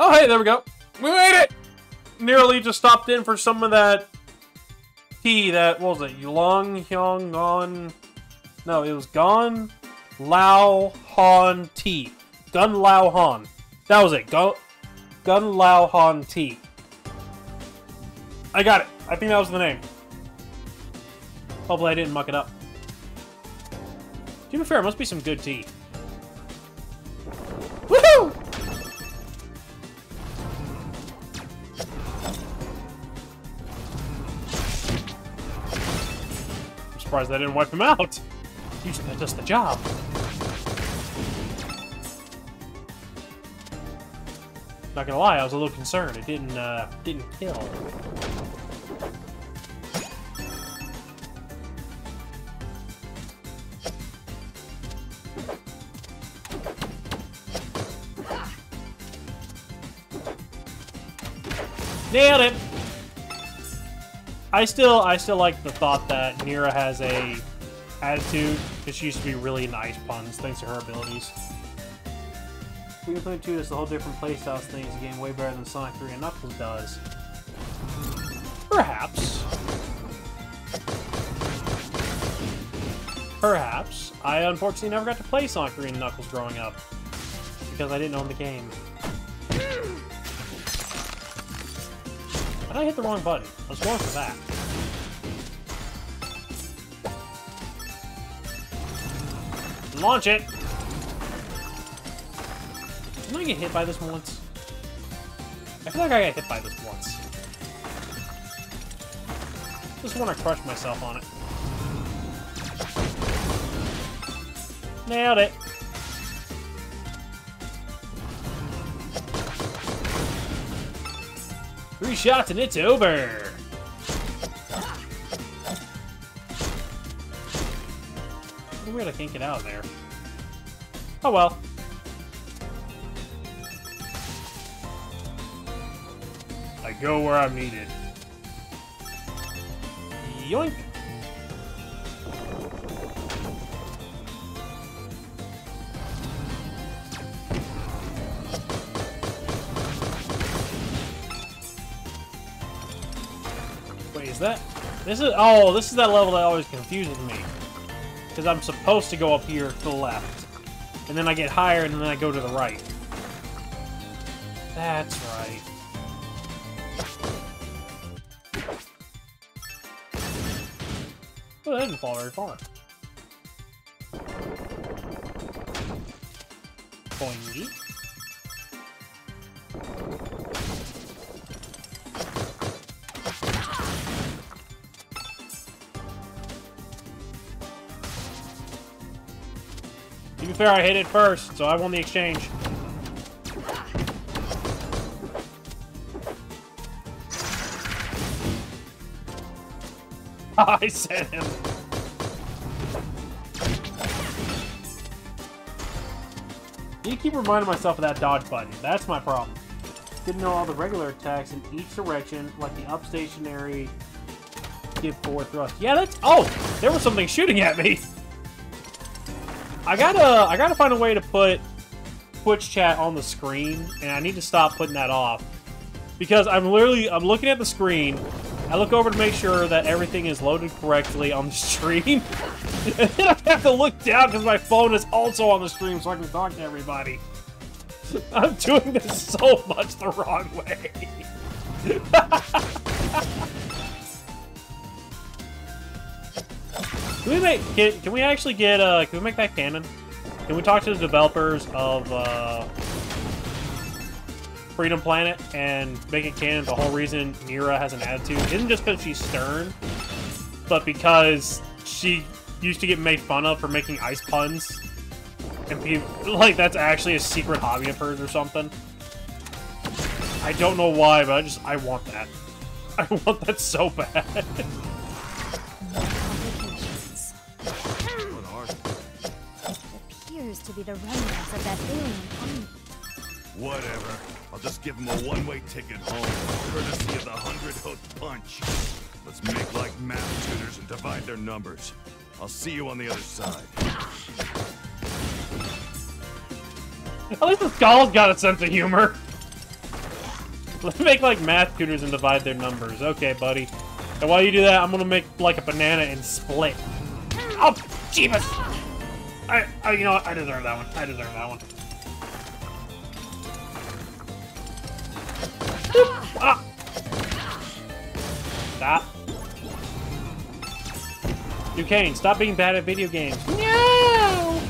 Oh, hey, there we go. We made it! Nearly just stopped in for some of that tea that, what was it, Long Hyung On... No, it was Gon Lao Han tea. Gun Lao Han. That was it. Gun, Gun Lao Han tea. I got it. I think that was the name. Hopefully I didn't muck it up. To be fair, it must be some good tea. Surprised I didn't wipe him out. Usually that does the job. Not gonna lie, I was a little concerned. It didn't, uh, didn't kill. Nailed it! I still, I still like the thought that Neera has a attitude, because she used to be really nice puns, thanks to her abilities. Plane 2 does a whole different playstyle things game way better than Sonic 3 and Knuckles does. Perhaps. Perhaps. I unfortunately never got to play Sonic 3 and Knuckles growing up. Because I didn't own the game. Did I hit the wrong button? Was going for that. Launch it! Didn't I get hit by this once? I feel like I got hit by this once. Just want to crush myself on it. Nailed it! Three shots and it's over! Weird I can't get out of there. Oh well. I go where I'm needed. Yoink! That... This is... Oh, this is that level that always confuses me. Because I'm supposed to go up here to the left. And then I get higher, and then I go to the right. That's right. Oh, that didn't fall very far. Boingy. Fair, I hit it first, so I won the exchange. I sent him. To keep reminding myself of that dodge button. That's my problem. Didn't know all the regular attacks in each direction, like the up stationary give forward thrust. Yeah, that's... Oh! There was something shooting at me! I gotta... I gotta find a way to put Twitch chat on the screen, and I need to stop putting that off. Because I'm literally... I'm looking at the screen, I look over to make sure that everything is loaded correctly on the stream. and then I have to look down because my phone is also on the stream so I can talk to everybody. I'm doing this so much the wrong way. Can we make can, can we actually get uh can we make that canon? Can we talk to the developers of uh Freedom Planet and make it canon the whole reason Neera has an attitude isn't just because she's stern, but because she used to get made fun of for making ice puns. And people, like, that's actually a secret hobby of hers or something. I don't know why, but I just, I want that. I want that so bad. appears to be the remnants of that alien army. Whatever. I'll just give him a one-way ticket home, courtesy of the Hundred Hook Punch. Let's make like map shooters and divide their numbers. I'll see you on the other side. At least the skull's got a sense of humor. Let's make like math tutors and divide their numbers. Okay, buddy. And while you do that, I'm gonna make like a banana and split. Oh, Jeebus! I, I, you know what? I deserve that one. I deserve that one. Ah! Stop. Duquesne, stop being bad at video games. No!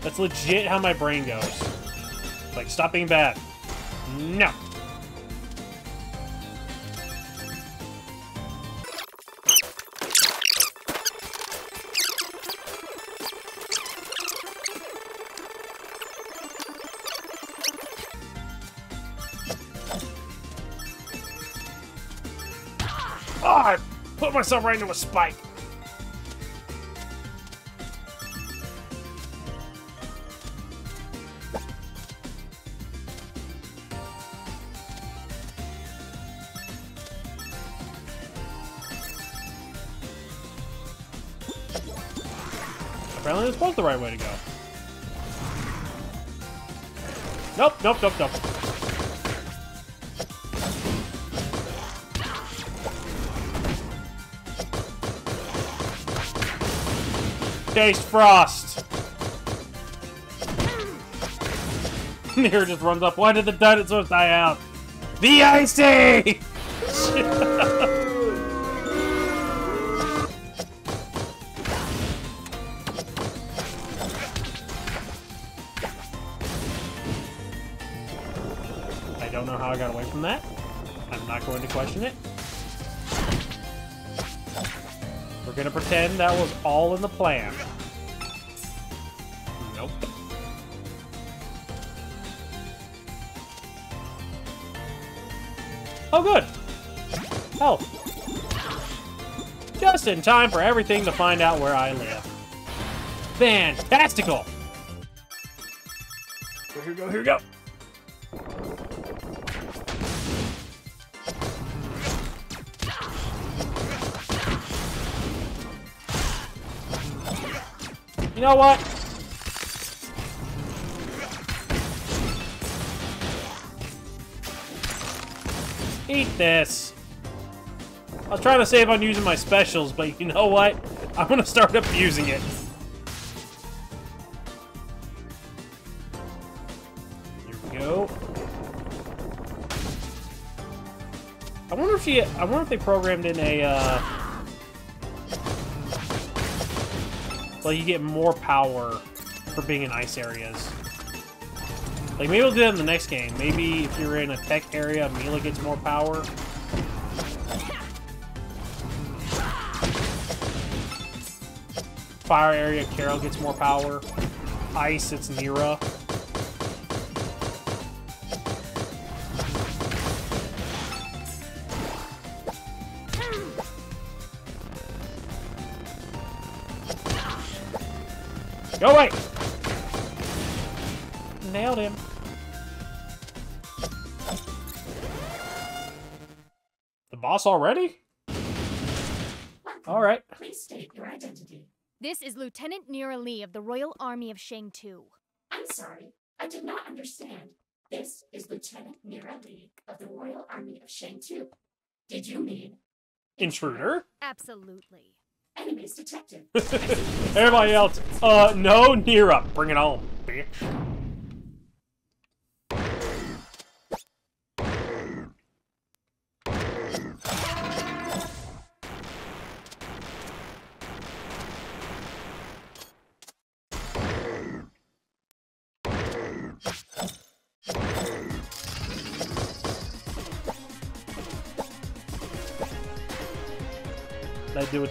That's legit how my brain goes. Like, stop being bad. No. Myself right into a spike. Apparently this was the right way to go. Nope, nope, nope, nope. Taste frost! Nero just runs up. Why did the dinosaurs die out? The icy! I don't know how I got away from that. I'm not going to question it. We're gonna pretend that was all in the plan. Nope. Oh, good. Health. Just in time for everything to find out where I live. Fantastical! Here we go, here we go. Know what? Eat this. I was trying to save on using my specials, but you know what? I'm gonna start abusing it. Here we go. I wonder if. I wonder if they programmed in a. Uh, like you get more power for being in ice areas. Like maybe we'll do that in the next game. Maybe if you're in a tech area, Milla gets more power. Fire area, Carol gets more power. Ice, it's Neera. Go away! Nailed him. The boss already? Alright. Please state your identity. This is Lieutenant Neera Li of the Royal Army of Shang Tu. I'm sorry, I did not understand. This is Lieutenant Mira Lee of the Royal Army of Shang Tu. Did you mean Intruder? Absolutely. Enemies detected? Everybody else, uh, no, Neera. Bring it on, bitch.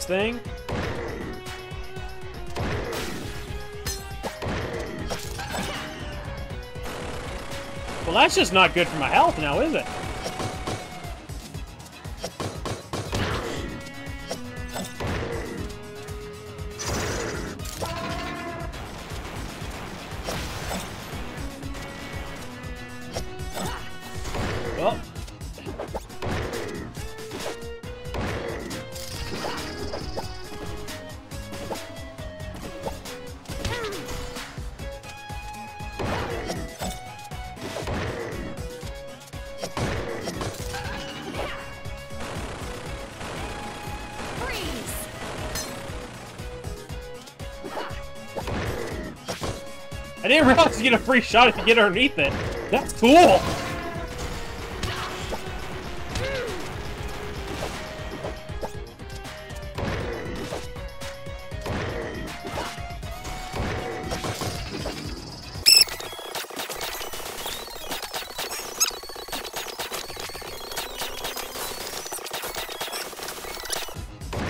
Its thing. Well, that's just not good for my health now, is it? I didn't realize you get a free shot if you get underneath it. That's cool.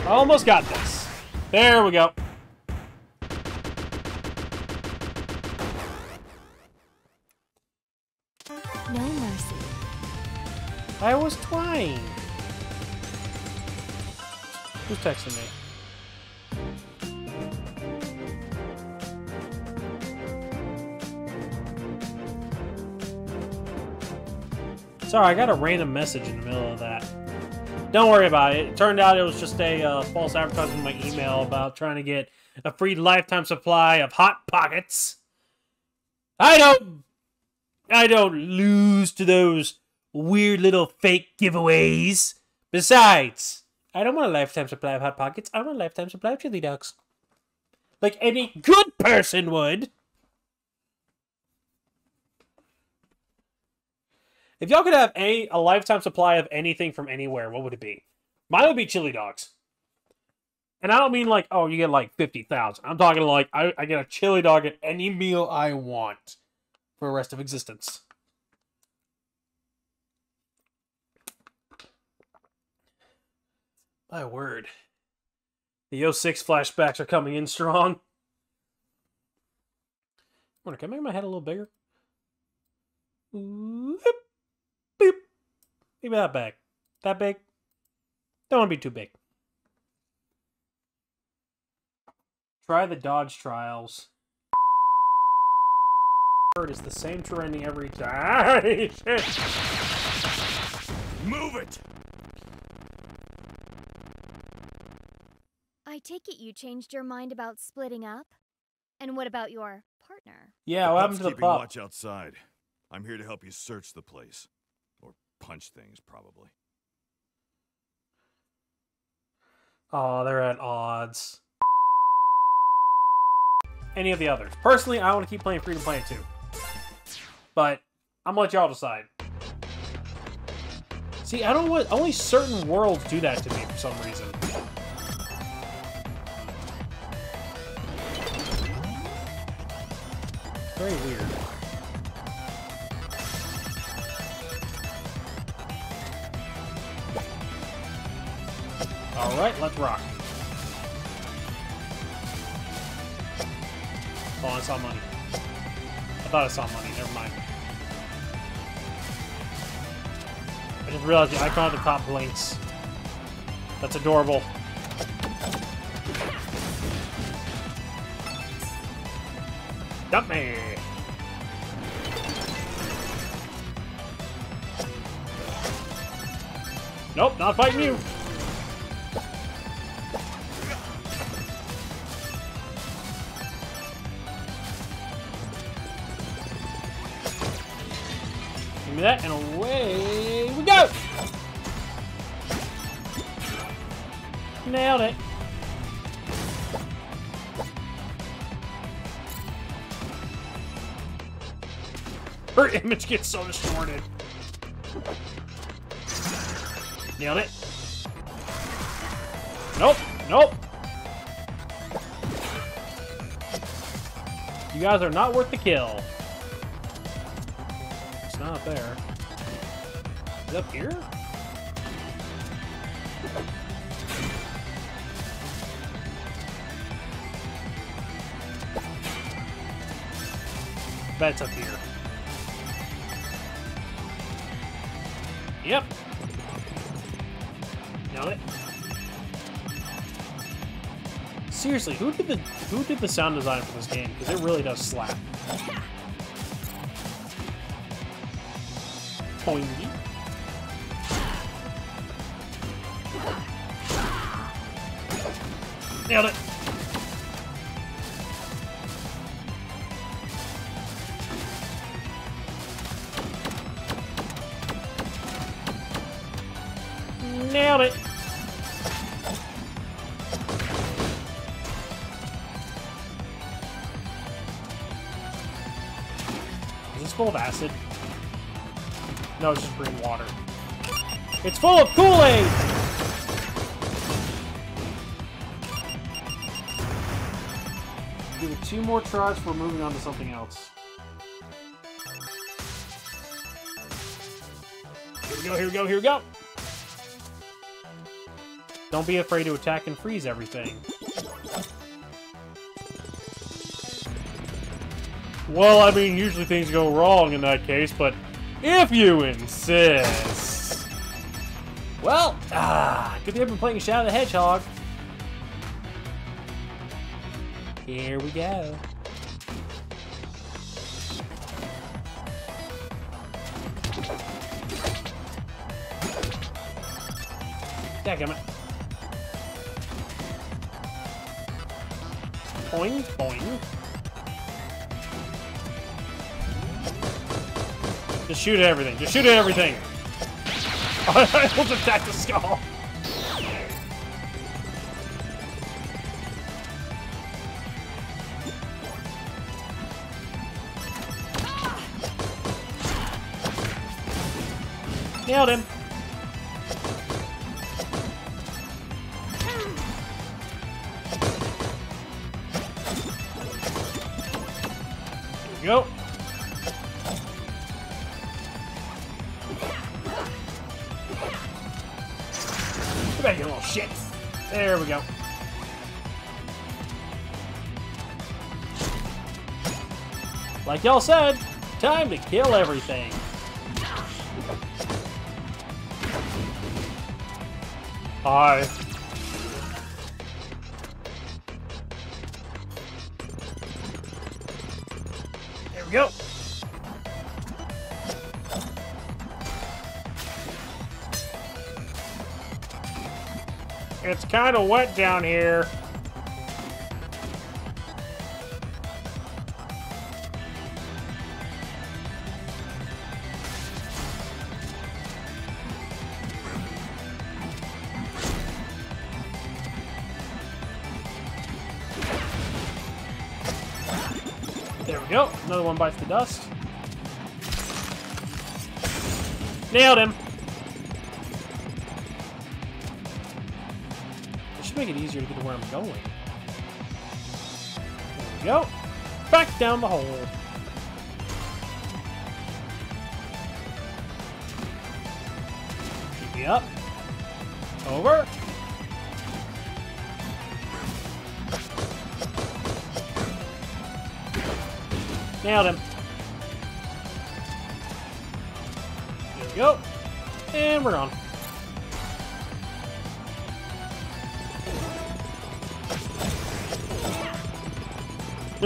I Almost got this. There we go. Texting me? Sorry, I got a random message in the middle of that. Don't worry about it. It turned out it was just a uh, false advertisement in my email about trying to get a free lifetime supply of Hot Pockets. I don't... I don't lose to those weird little fake giveaways. Besides, I don't want a lifetime supply of Hot Pockets. I want a lifetime supply of chili dogs. Like any good person would. If y'all could have a, a lifetime supply of anything from anywhere, what would it be? Mine would be chili dogs. And I don't mean like, oh, you get like 50,000. I'm talking like, I, I get a chili dog at any meal I want for the rest of existence. My word. The 06 flashbacks are coming in strong. Wonder, can I make my head a little bigger? Boop, boop. Maybe that big. That big? Don't want to be too big. Try the Dodge Trials. It's the same terrain every time. Move it! I take it you changed your mind about splitting up? And what about your partner? Yeah, what happened to the keeping pup? watch outside. I'm here to help you search the place. Or punch things, probably. Oh, they're at odds. Any of the others. Personally, I want to keep playing Freedom Planet 2. But I'm gonna let y'all decide. See, I don't want only certain worlds do that to me for some reason. Very weird. Alright, let's rock. Oh, I saw money. I thought I saw money, never mind. I just realized the icon at the top blinks. That's adorable. Dump me! Nope, not fighting you! Give me that, and away we go! Nailed it. Her image gets so distorted. Nailed it. Nope, nope. You guys are not worth the kill. It's not there. Is up here? That's up here. Yep. Nailed it. Seriously, who did the who did the sound design for this game? Because it really does slap. Pointy. Nailed it. This full of acid? No, it's just green water. It's full of Kool-Aid! Give it two more tries before moving on to something else. Here we go, here we go, here we go! Don't be afraid to attack and freeze everything. Well, I mean, usually things go wrong in that case, but if you insist. Well, ah, good thing I've been playing Shadow the Hedgehog. Here we go. Dadgummit. Boing, boing. Just shoot at everything. Just shoot at everything. I will attack the skull. Nailed him. There we go. Like y'all said, time to kill everything. Hi. There we go. It's kind of wet down here. Another one bites the dust. Nailed him. It should make it easier to get to where I'm going. There we go. Back down the hole. Keep me up. Over. Nailed him. There we go. And we're on.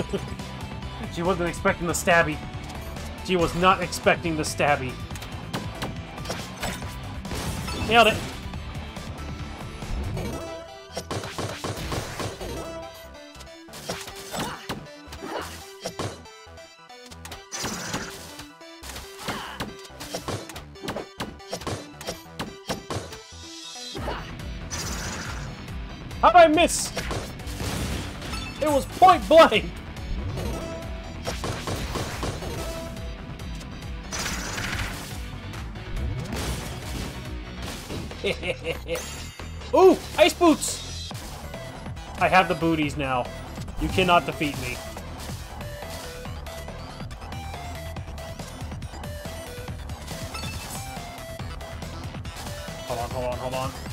she wasn't expecting the stabby. She was not expecting the stabby. Nailed it. I miss? It was point blank. Ooh, ice boots! I have the booties now. You cannot defeat me. Hold on, hold on, hold on.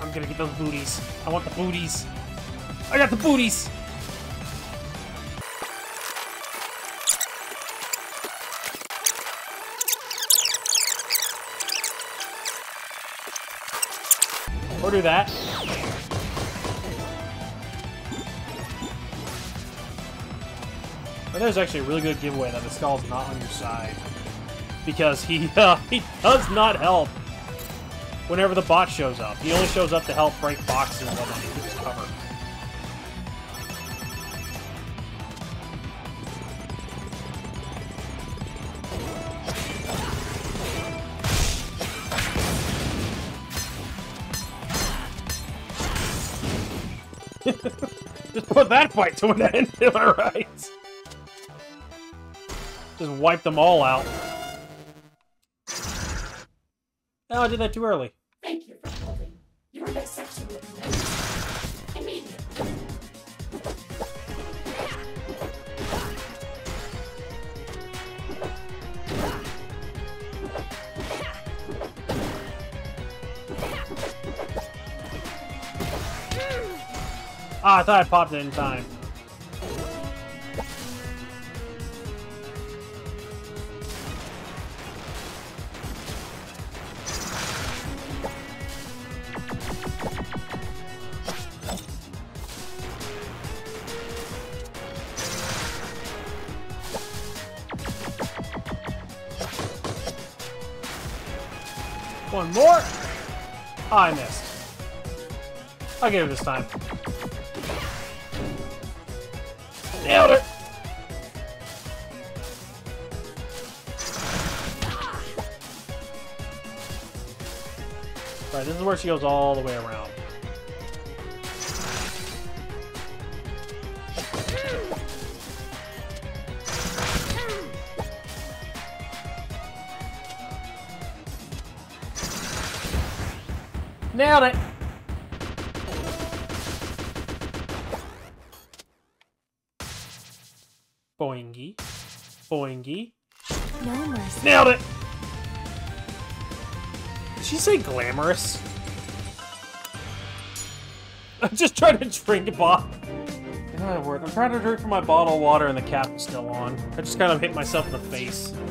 I'm gonna get those booties. I want the booties. I got the booties! Or do that. But there's actually a really good giveaway that the skull's not on your side. Because he, uh, he does not help whenever the bot shows up. He only shows up to help break boxes and whatnot. Keeps cover. Just put that fight to an end, am I right? Just wipe them all out. Oh, I did that too early. Ah, I thought I popped it in time. One more. Ah, I missed. I'll get it this time. Right, this is where she goes all the way around. Nailed it! Boingy. Boingy. No. Nailed it! She say glamorous? I'm just trying to drink, Bob. God, word. I'm trying to drink from my bottle of water and the cap is still on. I just kind of hit myself in the face.